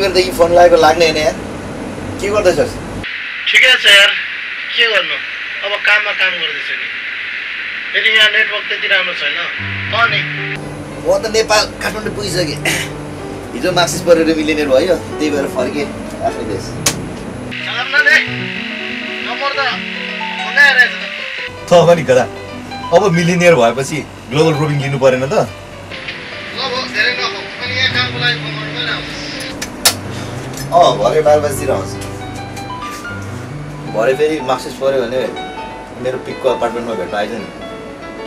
बेरदेखि phone लागेको लाग्ने होइन यार। के गर्दैछस्? ठिकै छ यार। के गर्नु? अब काममा काम गर्दैछु नि। फेरि यहाँ नेटवर्क त्यति राम्रो छैन त नि। म त नेपाल काठमाडौँ पुगिसकेँ। हिजो मार्क्सिस परेर मिलिनियर भयो त्यही भएर फर्केँ आफ्नो देश। त पनि गदा अब मिलिनियर भएपछि ग्लोबल रोमिङ लिनु परेन त। अँ भरे बाह्र बजीतिर आउँछु भरे फेरि मार्क्सिस पऱ्यो भने मेरो पिकको अपार्टमेन्टमा भेट्न आइज नि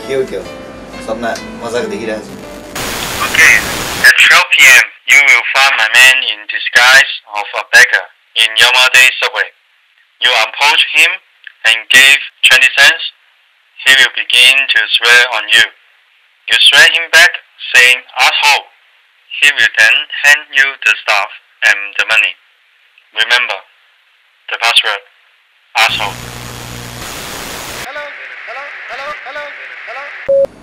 के हो के हो सपना मजाको देखिरहेको छु Okay, at 12 p.m., you will find my man in disguise of a beggar in Yau Ma Tei subway. You approach him and give 20 cents. He will begin to swear on you. You swear him back, saying, asshole. He will then hand you the stuff and the money. Remember, the password, asshole. Hello, hello, hello, hello, hello.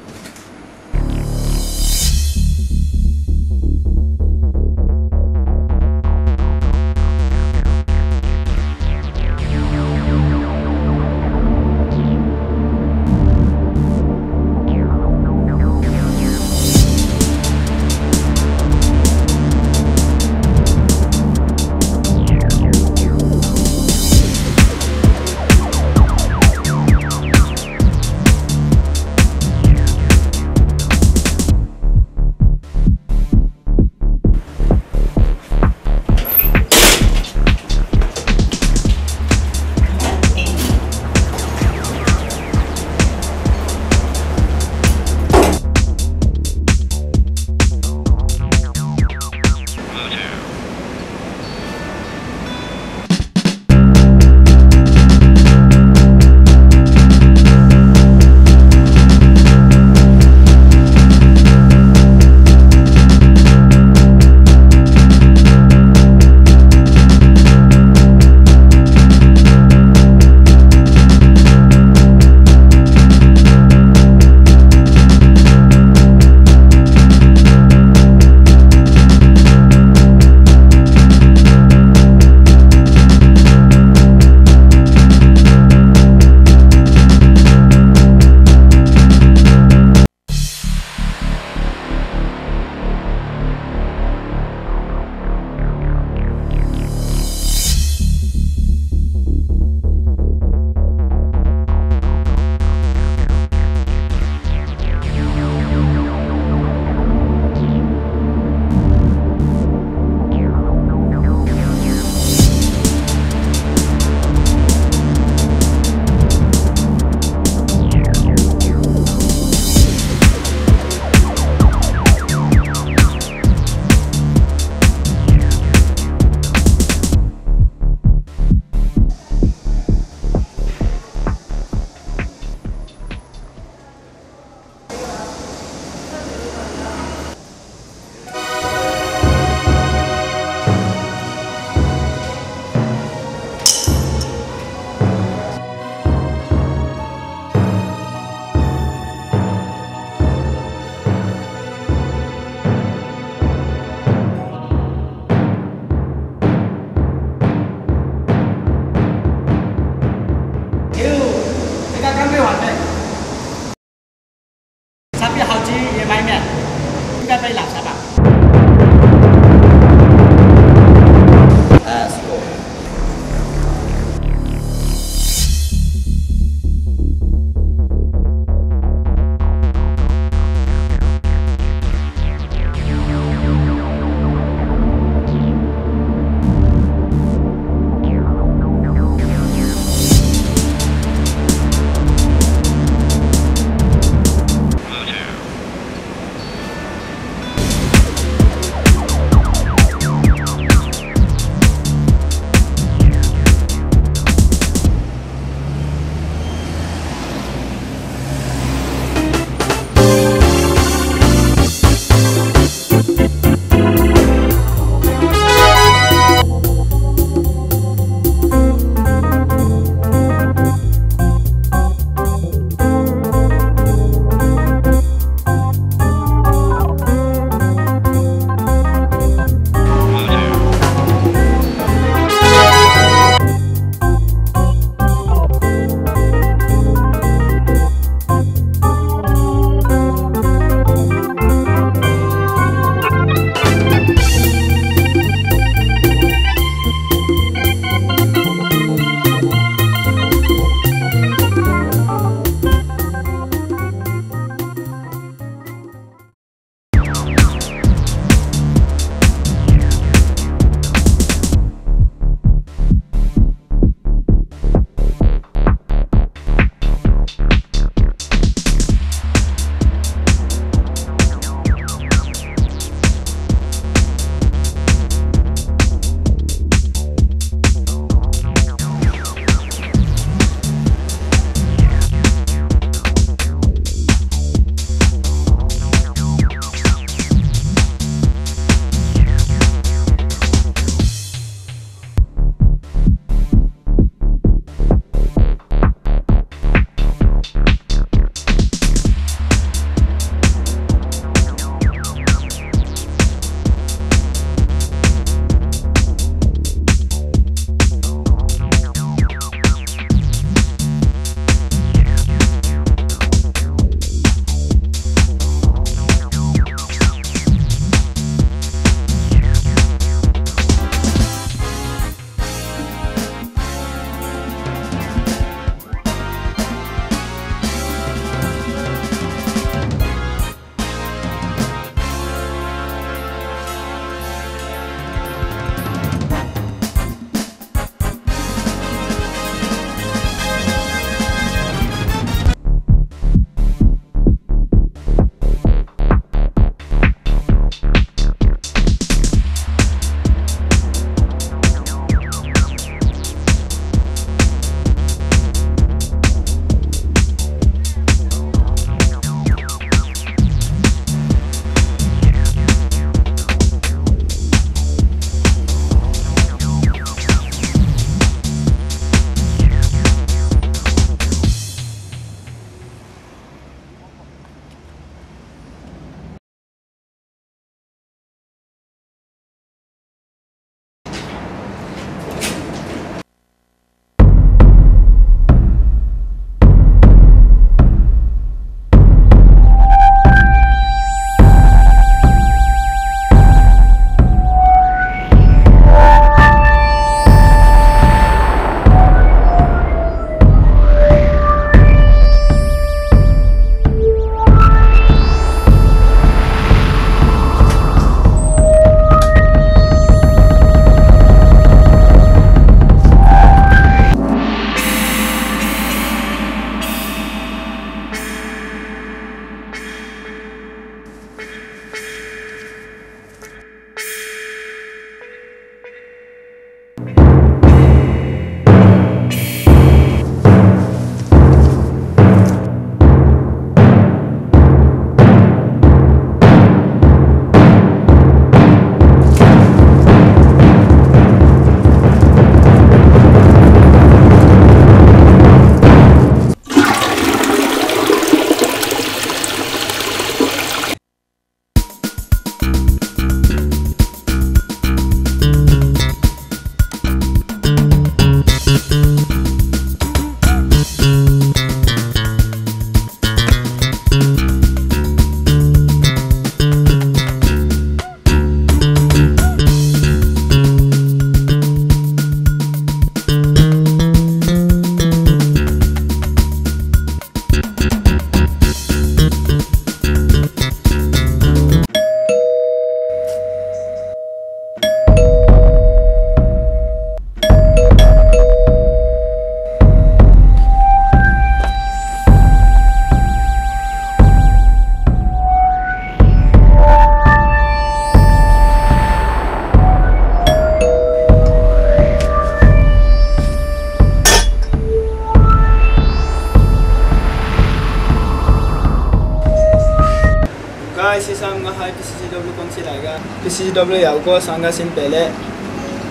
PCW 有歌上嘅先俾咧。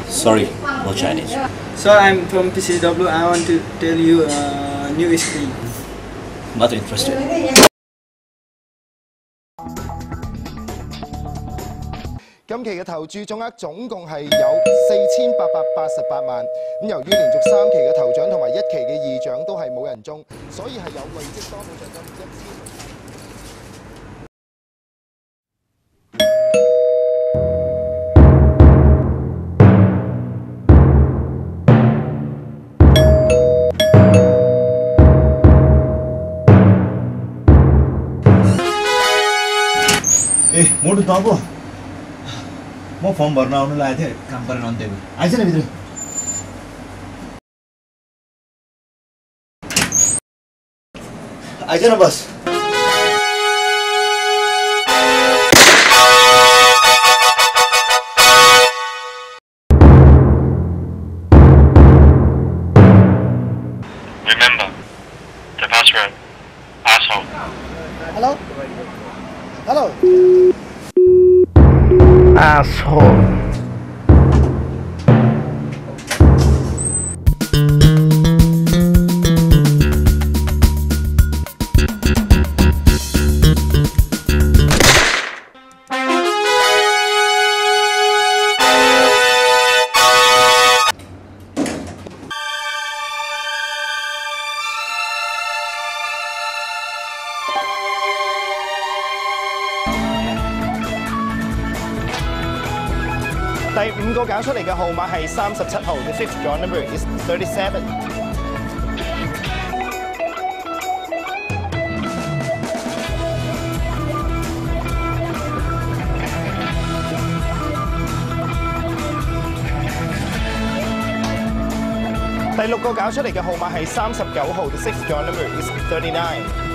Sorry, no Chinese. So I'm from PCW. I want to tell you uh, new screen. Not interested. 今期嘅投注总额总共系有四千八百八十八万。咁由于连续三期嘅头奖同埋一期嘅二奖都系冇人中，所以系有累积多宝奖金一 अब म firm भर्न आउनु लागेको थिएँ काम परेन अन्त्यको eyes न भित्र। आइज न बस। 揀出嚟嘅號碼係三十七號，the fifth draw number is thirty seven。第六個揀出嚟嘅號碼係三十九號，the sixth draw number is thirty nine。